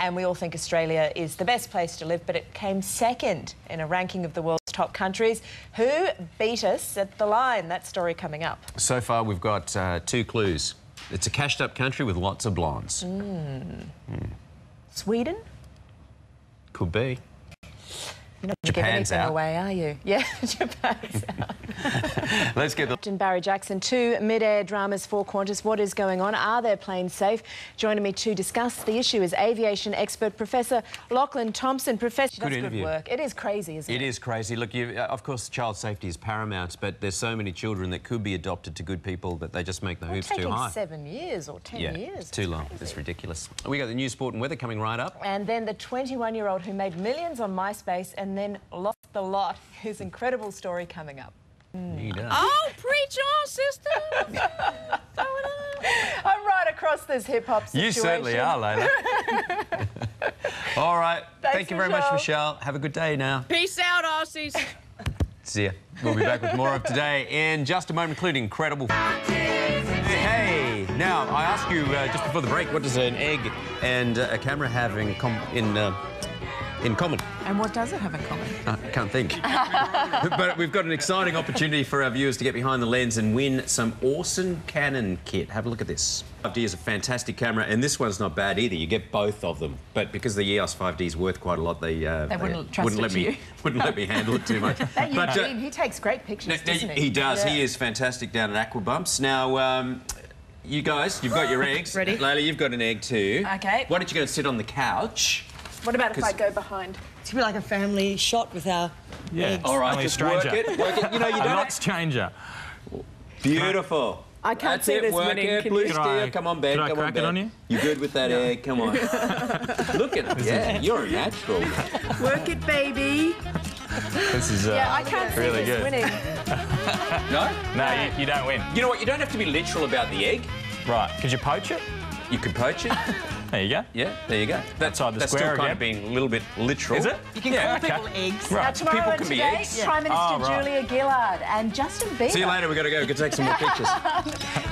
and we all think Australia is the best place to live, but it came second in a ranking of the world's top countries. Who beat us at the line? That story coming up. So far, we've got uh, two clues. It's a cashed up country with lots of blondes. Sweden? Could be. You're not Japan's anything out. away, are you? Yeah, Japan's out. Let's get the. Captain Barry Jackson, two mid-air dramas for Qantas. What is going on? Are their planes safe? Joining me to discuss the issue is aviation expert Professor Lachlan Thompson. Professor, Good that's interview. good work. It is crazy, isn't it? It is crazy. Look, you, uh, of course, child safety is paramount, but there's so many children that could be adopted to good people that they just make the Well, hoops too high. seven years or ten yeah, years. it's too long. crazy. It's ridiculous. We got the news, sport, and weather coming right up. And then the 21-year-old who made millions on MySpace and then lost the lot. His incredible story coming up. He does. Oh, preach on, sister. I'm right across this hip-hop situation. You certainly are, Leila. All right. Thanks, Thank you very much, Michelle. Michelle. Have a good day now. Peace out, Aussies. See ya. We'll be back with more of today in just a moment, including incredible. Hey, now I asked you uh, just before the break, what does an egg and uh, a camera have in com- in uh, in common? And what does it have in common? I can't think. but we've got an exciting opportunity for our viewers to get behind the lens and win some awesome Canon kit. Have a look at this. 5D is a fantastic camera, and this one's not bad either. You get both of them, but because the EOS 5D is worth quite a lot, they, uh, They wouldn't wouldn't let me wouldn't let me handle it too much. That But, uh, he takes great pictures, no, doesn't he? he does. Yeah. He is fantastic down at Aquabumps. Now, um, you guys, you've got your eggs. Ready? Leila, you've got an egg too. Okay. Why don't you go and sit on the couch? What about if I go behind? It's gonna be like a family shot with our Yeah. eggs. All right, Only a just stranger. work it. Work it. You know, you I'm don't. not stranger. Beautiful. I can't That's see it. this Work winning. it. Blue you- steer. I- Come on, Ben. could I Come crack on, it on you? You good with that egg? Come on. Look at it. Yeah, you're a natural. Work it, baby. This is uh, Yeah, I can't see really this good. winning. No? No, you, you don't win. You know what? You don't have to be literal about the egg. Right. Could you poach it? You could poach it. There you go. Yeah, there you go. That's, Outside the that's square still kind again. of being a little bit literal. Is it? You can Yeah, call okay. people eggs. Now, Right. tomorrow People and can be today, eggs. Prime Minister Oh, right. Julia Gillard and Justin Bieber. See you later. We've got to go. We Go take some more pictures.